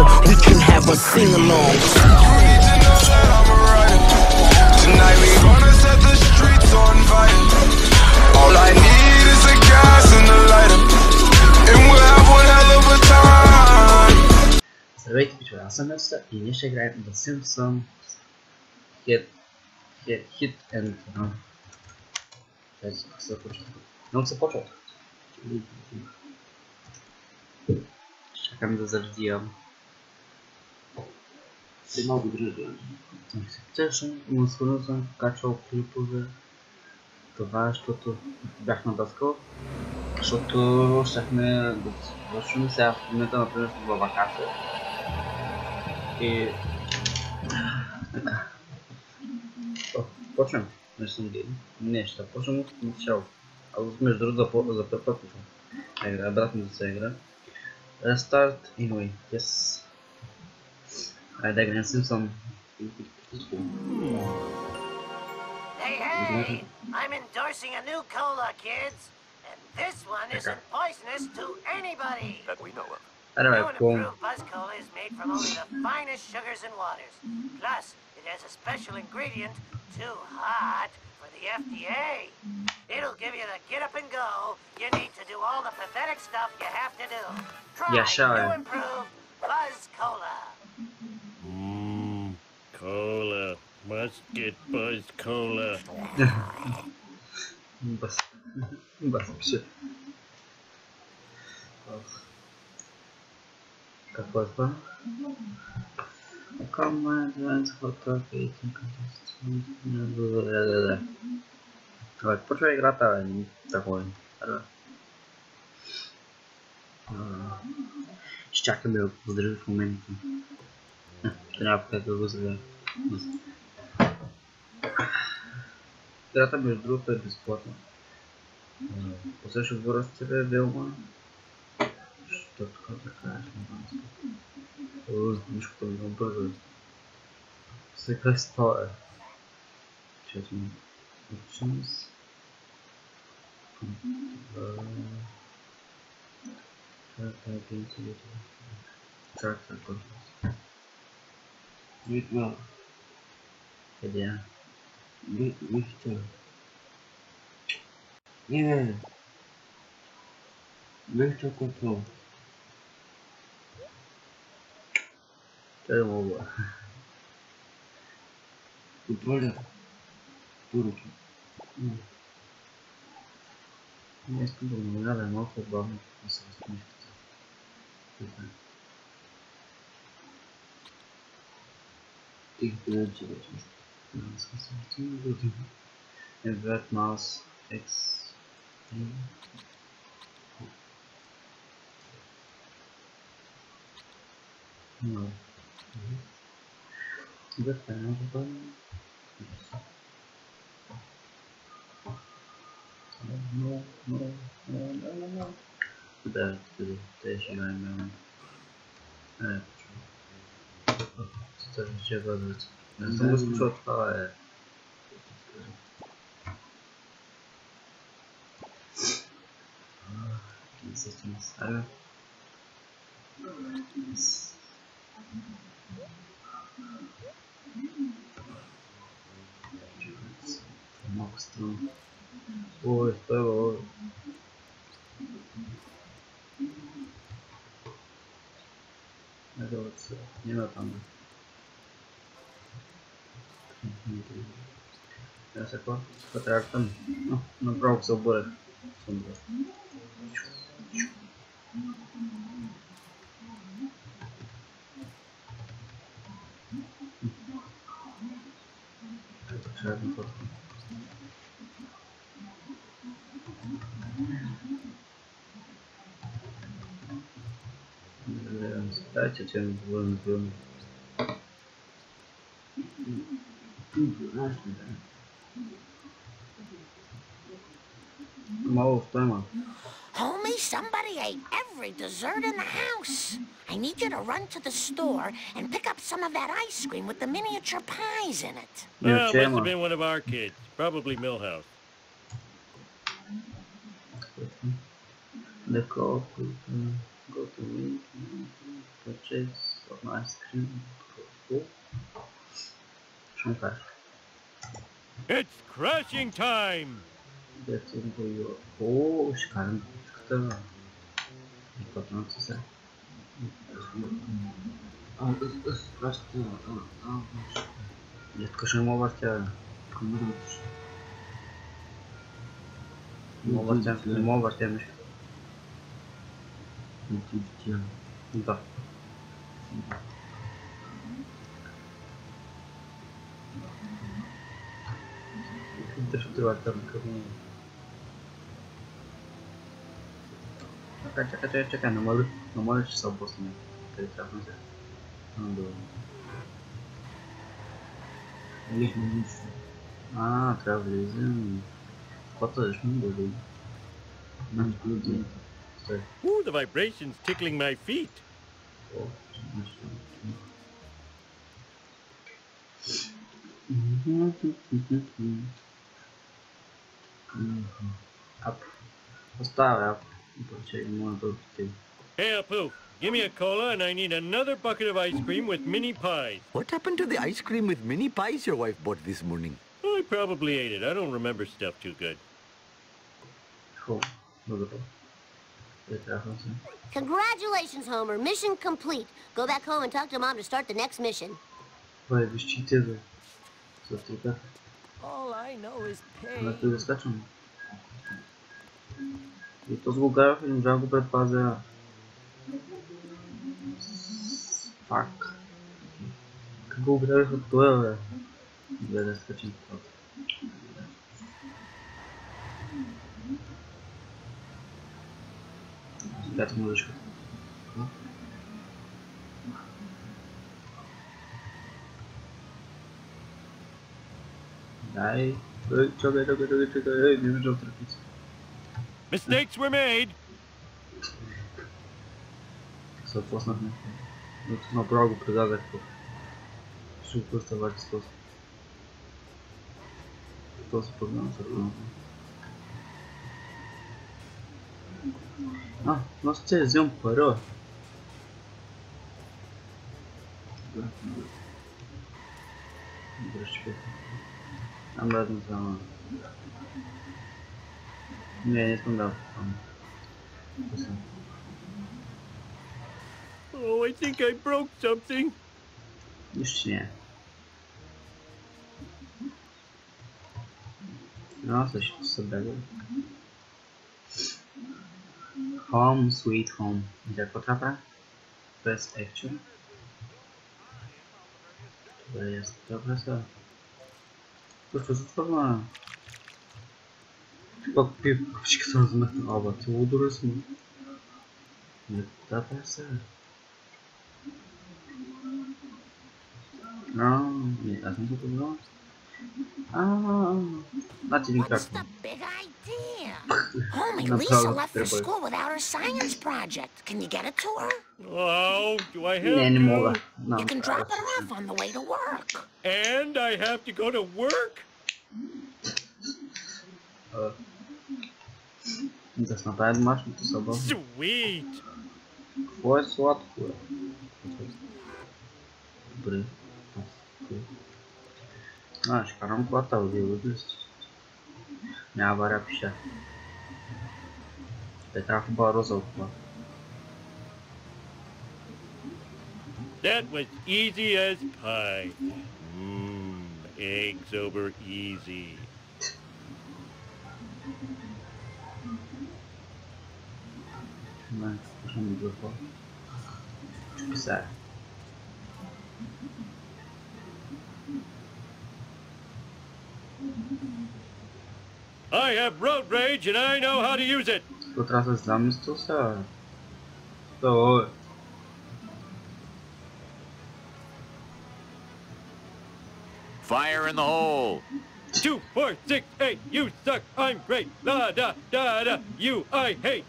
so we can have a sing along. Tonight we gonna set the streets on fire. All I need is a gas and a lighter, and we'll have one hell of a time. Здравейте, пичове, аз съм Елса и ние ще играем The Simpsons Hit, Hit, Hit and... No. Чакай, как се почва? Много се почва. Чакам да заредивам. Ти малко дръжда. Чешам, но скоро съм качвал клипове. Това, защото бях надъскал. Защото щяхме да свършим сега в момента, например, сме във вакансия. И... Така. О, почвам. Не съм гейм. Не, ще почвам от начало. Аз между другото за, първ път почвам. Игра, брат ми за игра. Restart anyway, yes. I digress him some. Hey, hey! I'm endorsing a new cola, kids! And this one isn't poisonous to anybody! That we know of. I don't have cool. Buzz Cola is made from only the finest sugars and waters. Plus, it has a special ingredient, too hot, for the FDA. It'll give you the get up and go you need to do all the pathetic stuff you have to do. Try yeah, sure. to improve Buzz Cola. Mmm, cola. Must get Buzz Cola. Бас. Бас пише. Какво е това? Come advance photo creating contest. Абе, почва играта, бе, не такова е. Трябва да го за Играта, между другото, е безплатна. По също отбора ще е Велма. Що така така е? Мишкото ми много бързо. Сега става. Честно. Options. Character against Character. Витва. Къде е? Вихта. Не, Вихта контрол. Той е мога. Контроля. Турки. Не искам да го намаля да е малко по-бавно, integrated and that mouse X no the panel button no no no no no no that's the station I'm on uh, okay. chcesz gdzie wybrać. To jest przodowe. Здесь у нас армия. Макстру. Ой, второй. Это вот все. Не надо там. Зараз я з контрактом ну, набрав за оберег сундук. Ще одну фотку. Дивимося, чи це No, Stemma. Homie, somebody ate every dessert in the house. I need you to run to the store and pick up some of that ice cream with the miniature pies in it. Uh, yeah, it must have been one of our kids. Probably Milhouse. The co-op go to me purchase some ice cream. fast. It's crashing time! Deve ser um pouco. Oh, os caras não escutam. Enquanto não se sabe. А, э, просто... а, а, Я скажу ему властя. круто. Ему властя. Ему властя мешает. Интеллектуально. Да. Też była tam Czekaj, czekaj, czekaj, não no może, no może não są posnie. Tutaj trzeba będzie. No było. quatro miejsce. A, travelizm. Quanto não nie było. No, ludzie. Ooh, the vibrations tickling my feet. O, нещо. Ап. Оставя ап. Поръчай, моя да отиде. Hey, Apu, give me a cola and I need another bucket of ice cream with mini pies. What happened to the ice cream with mini pies your wife bought this morning? I probably ate it. I don't remember stuff too good. Хо, добре. Перетряхвам се. Congratulations, Homer. Mission complete. Go back home and talk to Mom to start the next mission. Това е вещите Просто така. Когато да скачам. И този го гарах и не го предпазя. Фак. Как го гарах от това, бе? Добре, да скачам това. Пятая музычка. Ai. Vivo de outra coisa. Mistakes were made. Se eu fosse na minha. Não por algo pesado é que. Se eu fosse trabalho, se fosse. Se fosse por não, tá se não. Ah, nosso Tsezão parou. Agora, agora, agora, agora, agora, agora, не искам да. Ам. Пусна. Oh, I think I broke something. Нищо не е. No, също са бегали. Home sweet home. За какво трябва да правя? Press action. Това е ясно. Добре Kafasına. Bak bir küçük tanzımatın abartı bu durası mı? Ne yaparsa? Aa, ne yapayım bu Aa, nasıl bir Homie, No Lisa problem. left for There, boy. school without her science project. Can you get it to her? Oh, do I have Не, не to? мога. No, You can drop it off on the way to work. And I have to go to work? А, Да се направи домашното събор. Sweet. Какво е сладко, бе? Добре. Аз, окей. А, ще карам колата, etrafı barroza okuma. That was easy as pie. Mmm, eggs over easy. Hemen tutacağım mikrofon. Çok güzel. I have road rage and I know how to use it. Fire in the hole! Two, four, six, eight, you suck, I'm great, da da da da, you I hate!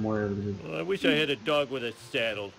more. Well, I wish I had a dog with a saddle.